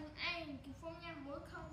thằng An Kỳ Phong nha mỗi không